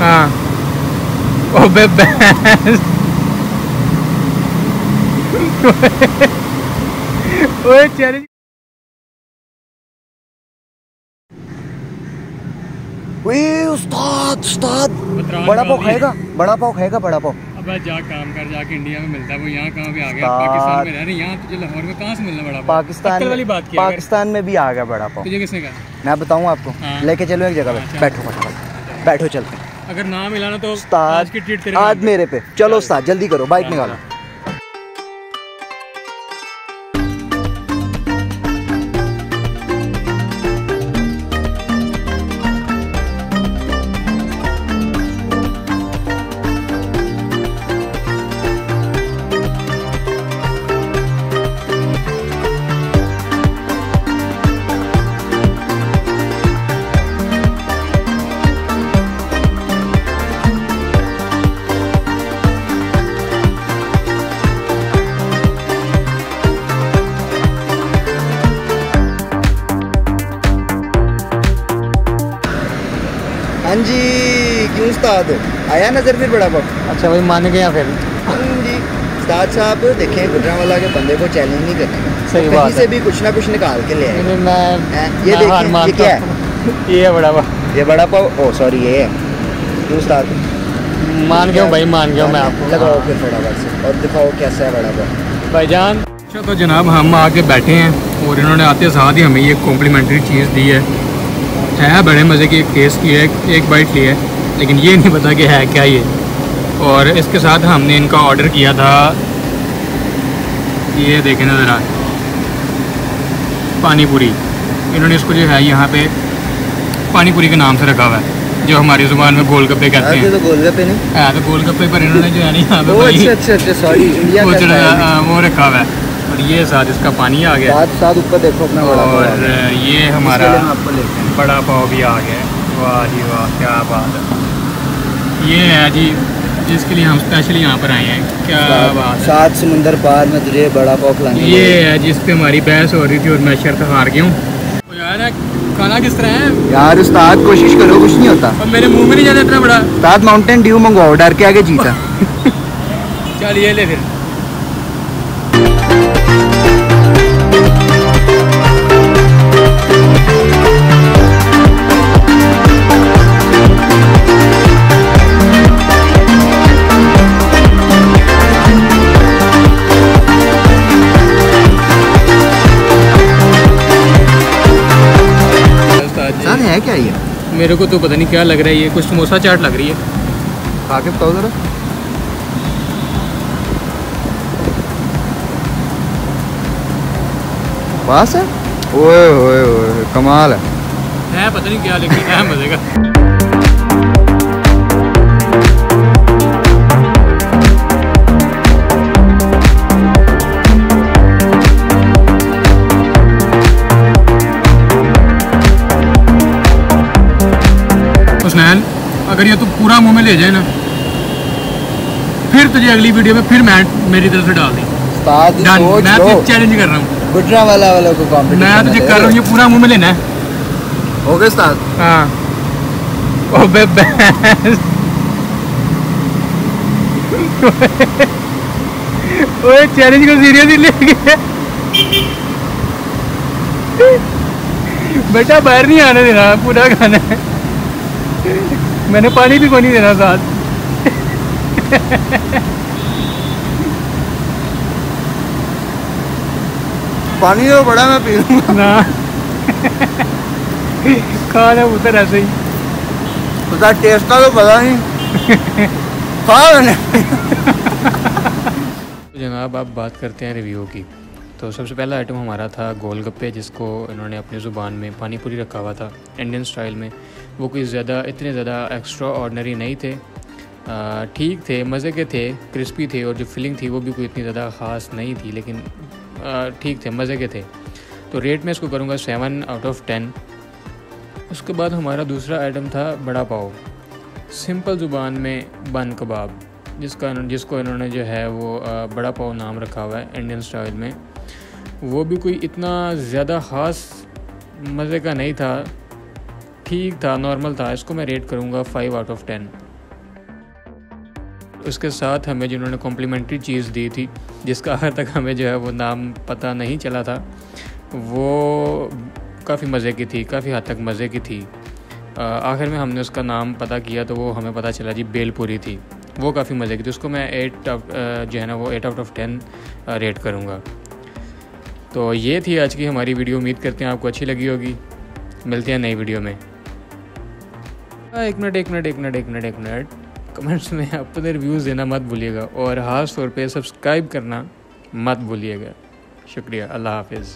हाँ। ओबे भैंस ओए चैलेंज उस्ताद उस्ताद। बड़ा पाव। खाएगा बड़ा पाव खाएगा बड़ा पाव। अब जा काम कर जाके इंडिया में मिलता है वो यहाँ कहाँ पे आ गया? पाकिस्तान में रह रहे यहाँ तुझे लाहौर में कहाँ से मिलना बड़ा पाव? पाकिस्तान वाली बात की पाकिस्तान में भी आ गया बड़ा पाव। तुझे किसने कहा? मैं बताऊँ आपको? हाँ। लेके चलो एक जगह। पे। बैठो फटाफट बैठो। चलते हैं अगर ना मिलाना तो आज की ट्रीट आज मेरे पे। चलो उस्ताद जल्दी करो बाइक निकालो। उस्ताद आया नज़र फिर बड़ा पाव अच्छा भाई मान गया फिर। हाँ जी। उस्ताद साहब देखें गुजरावाला के बंदे को चैलेंज नहीं करने। सही कहीं बात से भी कुछ ना कुछ निकाल के ले आए। मैं ये देखिए ये क्या है? ये है बड़ा पाव ये बड़ा पाव ओ सॉरी ये है। क्यों उस्ताद मान गया भाई मान गया मैं आपको। लगाओ फिर फटाफट से। और दिखाओ कैसा है बड़ा पाव भाईजान। अच्छा तो जनाब हम आके बैठे हैं और इन्होंने आते साथ ही हमें ये कॉम्प्लीमेंट्री चीज़ दी है। है बड़े मज़े की एक टेस्ट की है एक बाइट ली है। लेकिन ये नहीं पता कि है क्या ये। और इसके साथ हमने इनका ऑर्डर किया था। ये देखें ना ज़रा। पानी पूरी इन्होंने इसको जो है यहाँ पे पानी पूरी के नाम से रखा हुआ है जो हमारी ज़ुबान में गोलगप्पे कहते हैं तो गोलगप्पे नहीं। है तो गोलगप्पे पर इन्होंने जो है ना यहाँ पे अच्छा अच्छा अच्छा सॉरी वो है। है, वो रखा हुआ है। और ये साथ इसका पानी आ गया। साथ ऊपर देखो अपना और ये हमारा हैं बड़ा पाव भी आ गया है। वाह जी वाह क्या बात है। ये है जी जिसके लिए हम स्पेशली यहाँ पर आए हैं। क्या बात है। सात समुंदर पार में तुझे बड़ा पाव खिलाने ये है जिस पे हमारी बहस हो रही थी और मैं शर्त हार गया हूँ। तो यार खाना किस तरह है? यार उस्ताद कोशिश करो कुछ नहीं होता। अब मेरे मुँह में नहीं जाता इतना बड़ा। उस्ताद माउंटेन ड्यू मंगवाओ डर के आगे जीता। चल ये ले फिर। मेरे को तो पता नहीं क्या लग रहा है ये कुछ समोसा चाट लग रही है। खा के बताओ जरा। पास है? ओए ओए ओए कमाल है। है पता नहीं क्या लेकिन है मज़े का। हुसनैन अगर ये तू पूरा मुँह में ले जाए ना फिर तुझे अगली वीडियो में फिर मैं मेरी तरफ़ से डाल दी मैं तुझे चैलेंज कर रहा हूँ। गुजरा वाला वालों को कंपटीशन मैं तुझे कर रहा हूँ ये पूरा मुँह में लेना है। हो गए उस्ताद? हाँ। ओबे ओए चैलेंज को सीरियसली ले गया। बेटा बाहर नहीं आने देना पूरा खाना है। मैंने पानी भी को नहीं देना साथ। पानी तो बड़ा मैं पी लूँगा। ना। खाना उतर ऐसे ही। उस्ताद टेस्ट का तो पता नहीं। खा मैंने। तो जनाब आप बात करते हैं रिव्यू की। तो सबसे पहला आइटम हमारा था गोलगप्पे जिसको इन्होंने अपनी ज़ुबान में पानी पूरी रखा हुआ था इंडियन स्टाइल में। वो कोई ज़्यादा, इतने ज़्यादा एक्स्ट्रा ऑर्डनरी नहीं थे। ठीक थे, मज़े के थे क्रिस्पी थे और जो फिलिंग थी वो भी कोई इतनी ज़्यादा ख़ास नहीं थी, लेकिन ठीक थे, मज़े के थे। तो रेट में इसको करूँगा सेवन आउट ऑफ़ टेन उसके बाद हमारा दूसरा आइटम था बड़ा पाव। सिंपल ज़ुबान में बन कबाब जिसका, जिसको इन्होंने जो है वो बड़ा पाव नाम रखा हुआ है इंडियन स्टाइल में। वो भी कोई इतना ज़्यादा ख़ास मज़े का नहीं था। ठीक था नॉर्मल था। इसको मैं रेट करूँगा फाइव आउट ऑफ़ टेन उसके साथ हमें जिन्होंने कॉम्प्लीमेंट्री चीज़ दी थी, जिसका आखिर तक हमें जो है वो नाम पता नहीं चला था, वो काफ़ी मज़े की थी, काफ़ी हद तक मज़े की थी। आखिर में हमने उसका नाम पता किया तो वो हमें पता चला जी बेलपुरी थी। वो काफ़ी मज़े की थी। उसको मैं एट जो है ना वो eight out of ten rate करूँगा। तो ये थी आज की हमारी वीडियो उम्मीद करते हैं आपको अच्छी लगी होगी। मिलते हैं नई वीडियो में। एक मिनट एक मिनट एक मिनट एक मिनट एक मिनट। कमेंट्स में अपने रिव्यूज़ देना मत भूलिएगा और ख़ास तौर पे सब्सक्राइब करना मत भूलिएगा। शुक्रिया, अल्लाह हाफिज़।